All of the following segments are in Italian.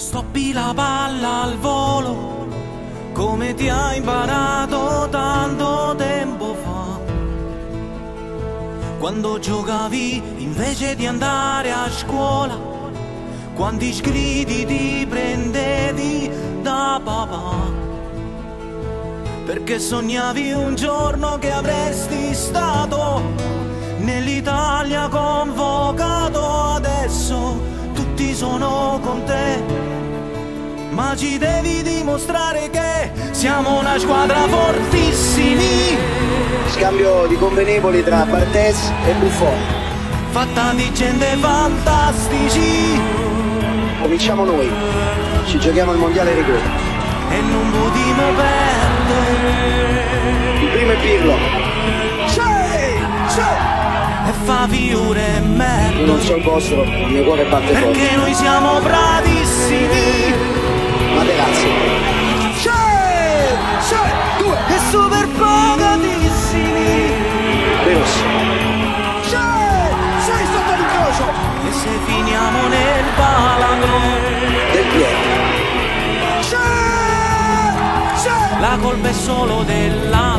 Stoppi la palla al volo, come ti ha imparato tanto tempo fa. Quando giocavi invece di andare a scuola, quanti sgridi ti prendevi da papà. Perché sognavi un giorno che avresti stato nell'Italia convocato adesso tutti sono con te ma ci devi dimostrare che siamo una squadra fortissimi. Scambio di convenevoli tra Bartes e Buffon. Fatta di gente fantastici. Cominciamo noi. Ci giochiamo il mondiale rigore e non potremo perdere. Il primo è Pirlo. E fa figure e merda. Non so il vostro il mio cuore batte forte. perché noi siamo bravissimi è solo dell'arbitro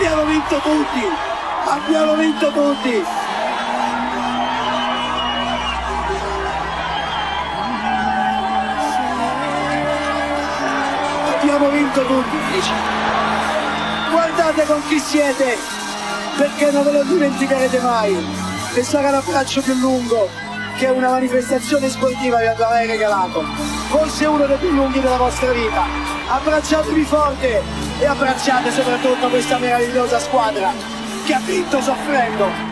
abbiamo vinto tutti, abbiamo vinto tutti. Abbiamo vinto tutti. Guardate con chi siete, perché non ve lo dimenticherete mai. E sarà l'abbraccio più lungo che una manifestazione sportiva vi avrà mai regalato. Forse uno dei più lunghi della vostra vita. Abbracciatevi forte e abbracciate soprattutto questa meravigliosa squadra che ha vinto soffrendo